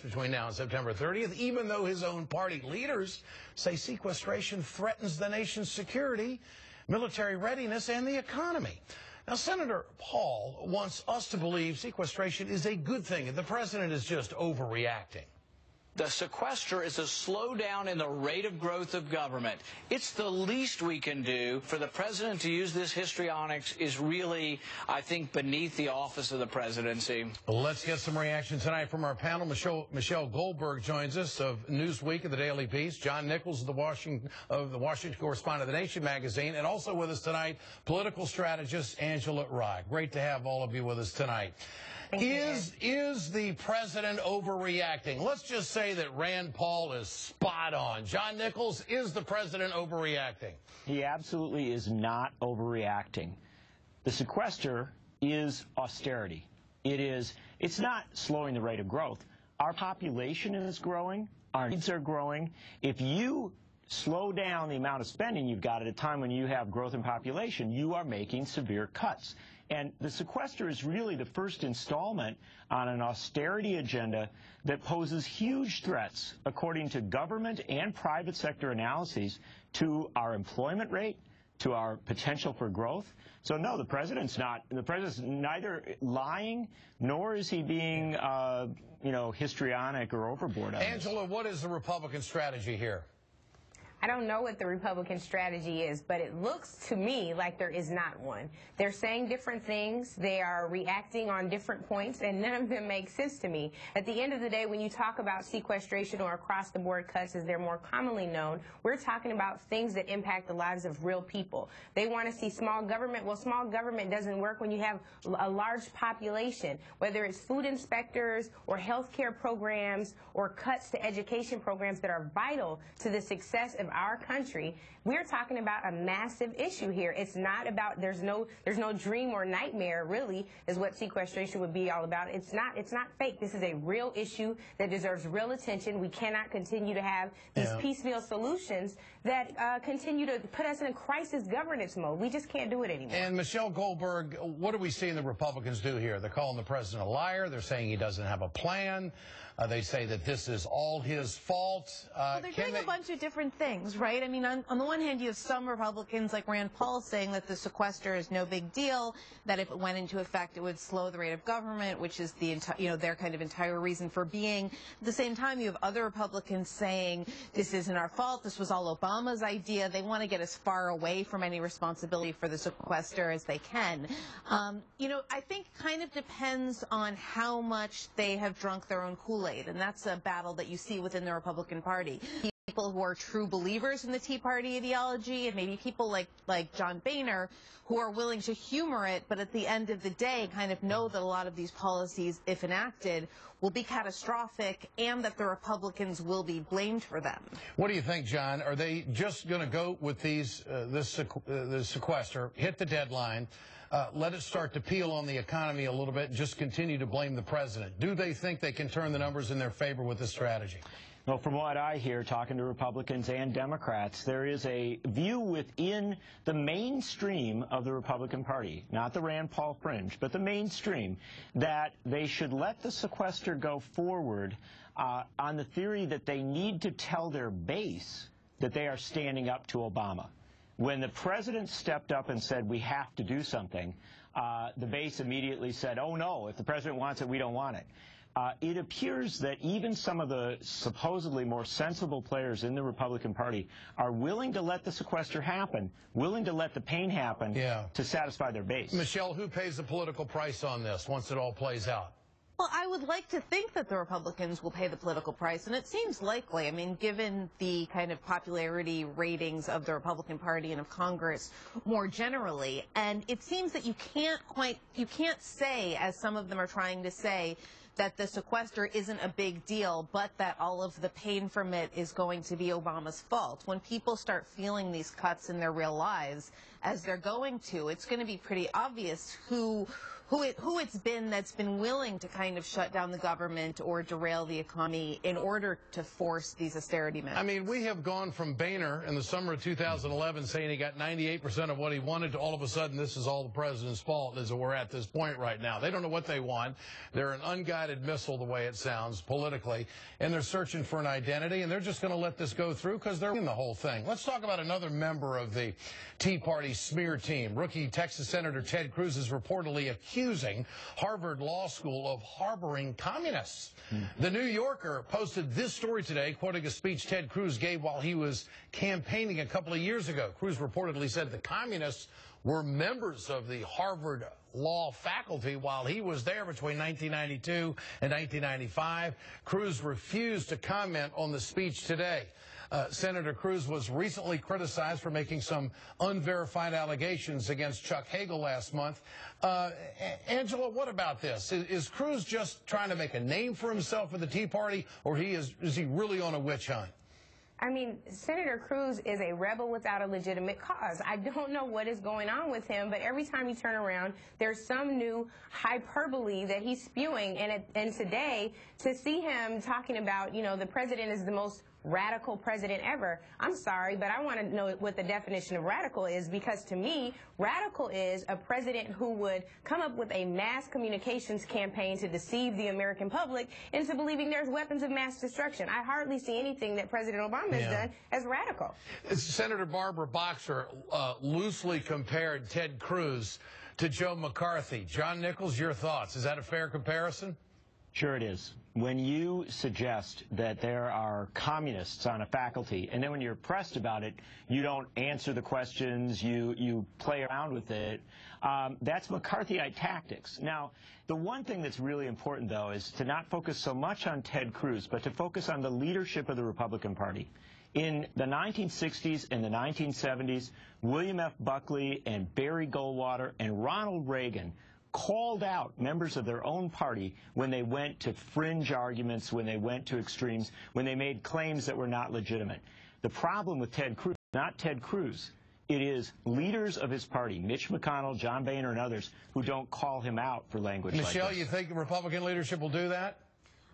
between now and September 30th, even though his own party leaders say sequestration threatens the nation's security, military readiness, and the economy. Now, Senator Paul wants us to believe sequestration is a good thing and the president is just overreacting. The sequester is a slowdown in the rate of growth of government. It's the least we can do. For the president to use this histrionics is really, I think, beneath the office of the presidency. Let's get some reaction tonight from our panel. Michelle, Michelle Goldberg joins us of Newsweek of the Daily Beast. John Nichols of the Washington, of the Washington correspondent of the Nation magazine. And also with us tonight, political strategist Angela Rye. Great to have all of you with us tonight. Thank is is the president overreacting? Let's just say that Rand Paul is spot on. John Nichols, is the president overreacting? He absolutely is not overreacting. The sequester is austerity. It is it's not slowing the rate of growth. Our population is growing, our needs are growing. If you slow down the amount of spending you've got at a time when you have growth in population, you are making severe cuts. And the sequester is really the first installment on an austerity agenda that poses huge threats, according to government and private sector analyses, to our employment rate, to our potential for growth. So no, the president's not. The president's neither lying nor is he being, uh, you know, histrionic or overboard. Angela, this. what is the Republican strategy here? I don't know what the Republican strategy is, but it looks to me like there is not one. They're saying different things. They are reacting on different points, and none of them make sense to me. At the end of the day, when you talk about sequestration or across the board cuts, as they're more commonly known, we're talking about things that impact the lives of real people. They want to see small government. Well, small government doesn't work when you have a large population, whether it's food inspectors or health care programs or cuts to education programs that are vital to the success of our country, we're talking about a massive issue here. It's not about there's no there's no dream or nightmare really is what sequestration would be all about. It's not it's not fake. This is a real issue that deserves real attention. We cannot continue to have these Yeah. piecemeal solutions that uh, continue to put us in a crisis governance mode. We just can't do it anymore. And Michelle Goldberg, what are we seeing the Republicans do here? They're calling the president a liar. They're saying he doesn't have a plan. Uh, they say that this is all his fault. Uh, Well, they're doing they- a bunch of different things, right? I mean, on, on the one hand, you have some Republicans like Rand Paul saying that the sequester is no big deal, that if it went into effect, it would slow the rate of government, which is the you know their kind of entire reason for being. At the same time, you have other Republicans saying this isn't our fault. This was all Obama's idea. They want to get as far away from any responsibility for the sequester as they can. Um, you know, I think kind of depends on how much they have drunk their own Kool-Aid, and that's a battle that you see within the Republican Party people who are true believers in the Tea Party ideology, and maybe people like like John Boehner who are willing to humor it, but at the end of the day, kind of know that a lot of these policies, if enacted, will be catastrophic, and that the Republicans will be blamed for them. What do you think, John? Are they just going to go with these uh, this sequ- uh, sequester, hit the deadline, uh, let it start to peel on the economy a little bit, and just continue to blame the president? Do they think they can turn the numbers in their favor with this strategy? Well, from what I hear, talking to Republicans and Democrats, there is a view within the mainstream of the Republican Party, not the Rand Paul fringe, but the mainstream, that they should let the sequester go forward uh, on the theory that they need to tell their base that they are standing up to Obama. When the president stepped up and said, we have to do something, uh, the base immediately said, oh no, if the president wants it, we don't want it. Uh, it appears that even some of the supposedly more sensible players in the Republican Party are willing to let the sequester happen, willing to let the pain happen Yeah. to satisfy their base. Michelle, who pays the political price on this once it all plays out? Well, I would like to think that the Republicans will pay the political price, and it seems likely. I mean, given the kind of popularity ratings of the Republican Party and of Congress more generally, and it seems that you can't quite, you can't say, as some of them are trying to say, that the sequester isn't a big deal, but that all of the pain from it is going to be Obama's fault. When people start feeling these cuts in their real lives, as they're going to, it's going to be pretty obvious who who it who it's been that's been willing to kind of shut down the government or derail the economy in order to force these austerity measures. I mean, we have gone from Boehner in the summer of 2011 saying he got 98% of what he wanted to all of a sudden this is all the president's fault as we're at this point right now. They don't know what they want. They're an unguided missile the way it sounds politically and they're searching for an identity and they're just going to let this go through because they're in the whole thing. Let's talk about another member of the Tea Party smear team. Rookie Texas Senator Ted Cruz is reportedly accusing Harvard Law School of harboring communists. Mm. The New Yorker posted this story today, quoting a speech Ted Cruz gave while he was campaigning a couple of years ago. Cruz reportedly said the communists were members of the Harvard law faculty while he was there between 1992 and 1995. Cruz refused to comment on the speech today. Uh, Senator Cruz was recently criticized for making some unverified allegations against Chuck Hagel last month. Uh, Angela, what about this? Is, is, Cruz just trying to make a name for himself with the Tea Party, or he is, is he really on a witch hunt? I mean, Senator Cruz is a rebel without a legitimate cause. I don't know what is going on with him, but every time you turn around, there's some new hyperbole that he's spewing. And, and today, to see him talking about, you know, the president is the most radical president ever. I'm sorry, but I want to know what the definition of radical is because to me, radical is a president who would come up with a mass communications campaign to deceive the American public into believing there's weapons of mass destruction. I hardly see anything that President Obama has done as radical. Senator Barbara Boxer uh, loosely compared Ted Cruz to Joe McCarthy. John Nichols, your thoughts. Is that a fair comparison? Sure it is. When you suggest that there are communists on a faculty, and then when you're pressed about it, you don't answer the questions, you, you play around with it, um, that's McCarthyite tactics. Now, the one thing that's really important, though, is to not focus so much on Ted Cruz, but to focus on the leadership of the Republican Party. In the 1960s and the 1970s, William F. Buckley and Barry Goldwater and Ronald Reagan called out members of their own party when they went to fringe arguments, when they went to extremes, when they made claims that were not legitimate. The problem with Ted Cruz, not Ted Cruz, it is leaders of his party, Mitch McConnell, John Boehner, and others, who don't call him out for language Michelle, like you think Republican leadership will do that?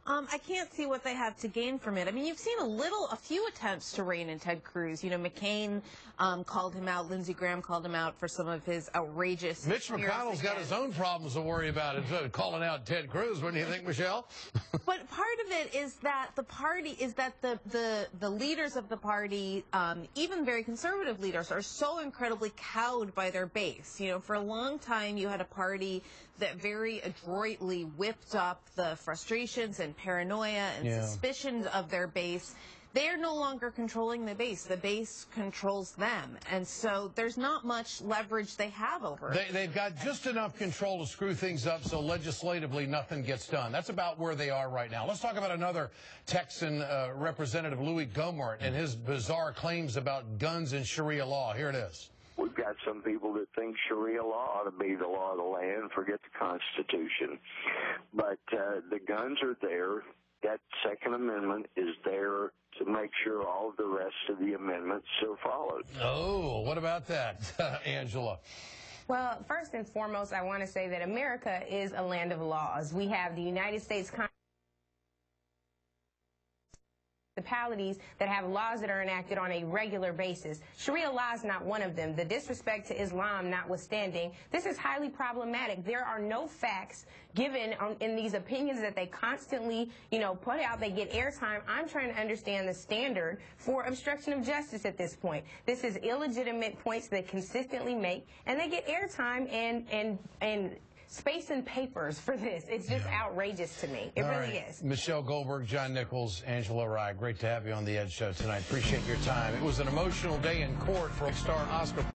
Um, I can't see what they have to gain from it. I mean, you've seen a little, a few attempts to rein in Ted Cruz. You know, McCain um, called him out. Lindsey Graham called him out for some of his outrageous. Mitch McConnell's got his own problems to worry about instead of calling out Ted Cruz. Do you think, Michelle? but part of it is that the party is that the the the leaders of the party, um, even very conservative leaders, are so incredibly cowed by their base. You know, for a long time, you had a party that very adroitly whipped up the frustrations and paranoia and yeah. suspicions of their base they're no longer controlling the base. The base controls them. And so there's not much leverage they have over it. They, have got just enough control to screw things up so legislatively nothing gets done. That's about where they are right now. Let's talk about another Texan uh, representative, Louis Gohmert, and his bizarre claims about guns and Sharia law. Here it is. We've got some people that think Sharia law ought to be the law of the land, forget the Constitution. But uh, the guns are there. That Second Amendment is there to make sure all of the rest of the amendments are followed. Oh, what about that, Angela? Well, first and foremost, I want to say that America is a land of laws. We have the United States Constitution municipalities that have laws that are enacted on a regular basis. Sharia law is not one of them. The disrespect to Islam notwithstanding, this is highly problematic. There are no facts given on, in these opinions that they constantly, you know, put out. They get airtime. I'm trying to understand the standard for obstruction of justice at this point. This is illegitimate points they consistently make, and they get airtime and and and space and papers for this. It's just yeah. outrageous to me. It All really right. is. Michelle Goldberg, John Nichols, Angela Rye, great to have you on the Ed Show tonight. Appreciate your time. It was an emotional day in court for star Oscar.